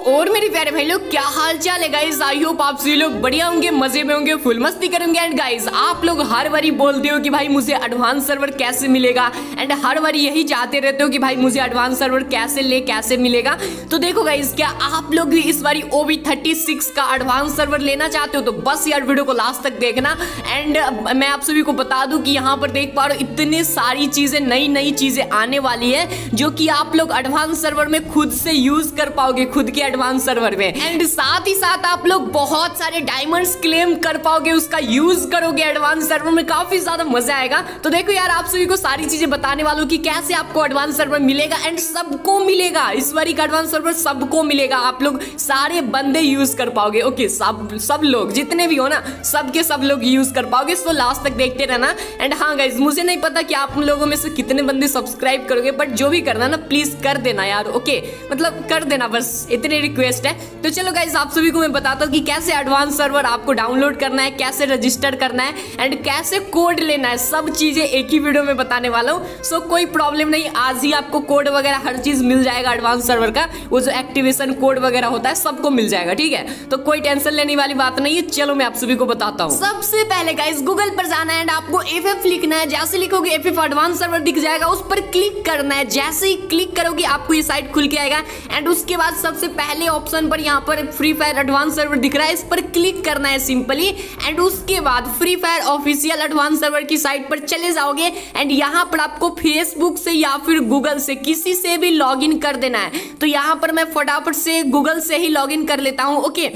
और मेरे प्यारे भाई लोग, क्या हाल चाल है गाइज़ आई होप आप सभी लोग बढ़िया होंगे, मज़े में होंगे फुल मस्ती करेंगे। एंड गाइस आप लोग हर बारी बोलते हो कि भाई मुझे एडवांस सर्वर कैसे मिलेगा? एंड हर बारी यही चाहते रहते हो कि भाई मुझे एडवांस सर्वर कैसे ले, कैसे मिलेगा? तो देखो गाइज़ क्या आप लोग भी इस बारी ओबी थर्टी सिक्स का एडवांस सर्वर लेना चाहते हो? तो बस यार वीडियो को लास्ट तक देखना। एंड मैं आप सभी को बता दूँ कि यहाँ पर देख पा रहे हो, इतनी सारी चीज़ें नई नई चीज़ें आने वाली है, जो कि आप लोग एडवांस सर्वर में खुद से यूज़ कर पाओगे, खुद के एडवांस सर्वर में। एंड साथ ही साथ आप लोग बहुत सारे डायमंड्स क्लेम कर पाओगे, उसका यूज़ करोगे एडवांस सर्वर में। काफ़ी ज़्यादा मज़ा आएगा। तो देखो यार, आप सभी को सारी चीज़ें बताने वालों की कैसे आपको एडवांस सर्वर मिलेगा एंड सबको मिलेगा। इस बारी का एडवांस सर्वर सबको मिलेगा। आप लोग सारे बंदे यूज़ कर पाओगे। ओके सब सब लोग, जितने भी हो ना, सबके सब लोग यूज़ कर पाओगे। तो लास्ट तक देखते रहना। एंड हाँ गाइज़ मुझे नहीं पता कि आप लोगों में से कितने बंदे सब्सक्राइब करोगे बट जो भी करना ना प्लीज़ कर देना यार। ओके मतलब कर देना बस, इतनी रिक्वेस्ट है। तो चलो गाइज़ आप सभी को मैं बताता हूँ कि कैसे एडवांस सर्वर आपको डाउनलोड करना है, कैसे रजिस्टर करना है एंड कैसे कोड लेना है। सब चीज़ें एक ही वीडियो में बताने वाला हूँ। सो कोई प्रॉब्लम नहीं, आज ही आपको कोड वगैरह हर चीज़ मिल जाएगा एडवांस सर्वर का। वो जो एक्टिवेशन कोड वगैरह होता है, सबको मिल जाएगा, ठीक है? तो कोई टेंशन लेने वाली बात नहीं है। चलो मैं आप सभी को बताता हूँ। सबसे पहले गाइज़ गूगल पर जाना है एंड आपको एफ़ लिखना है। जैसे लिखोगे एफ़ एडवांस सर्वर दिख जाएगा, उस पर क्लिक करना है। जैसे ही क्लिक करोगे, आपको ये साइट खुल के आएगा। एंड उसके बाद सबसे पहले ऑप्शन पर यहाँ पर फ्री फायर एडवांस सर्वर दिख रहा है। इस पर क्लिक करना है सिंपली एंड उसके बाद Free Fire official advance server की साइट पर चले जाओगे एंड यहाँ पर आपको फेसबुक से या फिर गूगल से किसी से भी लॉग कर देना है। तो यहाँ पर मैं फटाफट से गूगल से ही लॉग कर लेता हूँ। ओके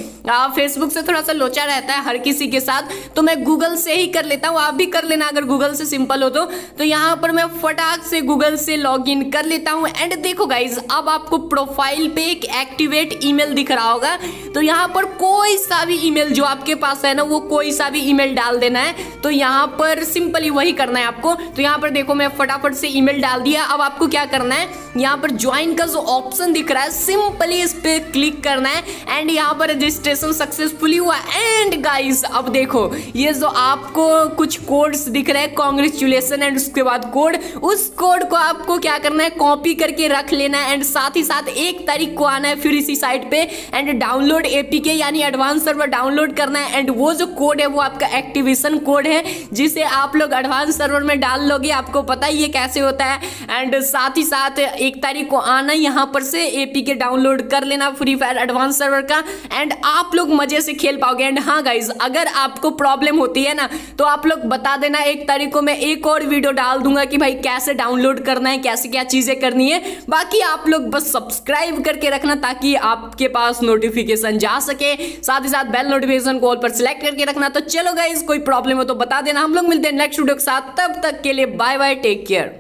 फेसबुक से थोड़ा सा लोचा रहता है हर किसी के साथ तो मैं गूगल से ही कर लेता हूँ। आप भी कर लेना अगर गूगल से सिंपल हो तो। तो यहाँ पर मैं फटाक से गूगल से लॉग कर लेता हूँ। एंड देखो गाइज़ अब आपको प्रोफ़ाइल पे एक एक्टिवेट ईमेल दिख रहा होगा। तो यहाँ पर कोई सा भी ईमेल जो आपके पास है ना, वो कोई सा भी ईमेल डाल देना है। तो यहाँ पर सिंपली वही करना है आपको। तो यहाँ पर देखो, मैं फटाफट से ईमेल डाल दिया। अब आपको क्या करना है? यहाँ पर ज्वाइन का जो ऑप्शन दिख रहा है सिंपली इस पे क्लिक करना है। एंड यहाँ पर रजिस्ट्रेशन सक्सेसफुली हुआ। एंड गाइस अब देखो, ये जो आपको कुछ कोड्स दिख रहे हैं कॉन्ग्रेचुलेसन एंड उसके बाद कोड उस कोड को आपको क्या करना है? कॉपी करके रख लेना है। एंड साथ ही साथ एक तारीख को आना है, फिर इसी साइट पे एंड डाउनलोड एपीके यानी एडवांस सर्वर डाउनलोड करना है। एंड वो जो कोड है, वो आपका एक्टिवेशन कोड है, जिसे आप लोग एडवांस सर्वर में डाल लोगे, आपको पता ही है कैसे होता है। एंड साथ ही साथ एक तारीख को आना यहाँ पर से एपीके डाउनलोड कर लेना फ्री फायर एडवांस सर्वर का। एंड आप लोग मज़े से खेल पाओगे। एंड हाँ गाइज़ अगर आपको प्रॉब्लम होती है ना तो आप लोग बता देना, एक तारीख को मैं एक और वीडियो डाल दूँगा कि भाई कैसे डाउनलोड करना है, कैसे क्या चीज़ें करनी है। बाकी आप लोग बस सब्सक्राइब करके रखना, ताकि आपके पास नोटिफिकेशन जा सके। साथ ही साथ बेल नोटिफिकेशन को ऑल पर सिलेक्ट करके रखना। तो चलो गाइज़ कोई प्रॉब्लम हो तो बता देना। हम लोग मिलते हैं नेक्स्ट वीडियो के साथ। तब तक के लिए बाय बाय टेक केयर